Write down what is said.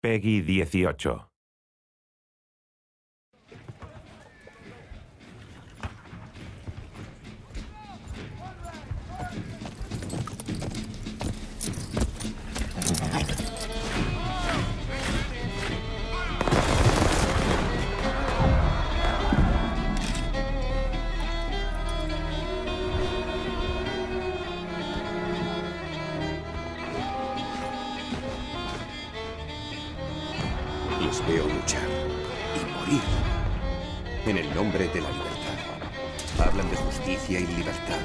Peggy 18. Les veo luchar y morir en el nombre de la libertad. Hablan de justicia y libertad.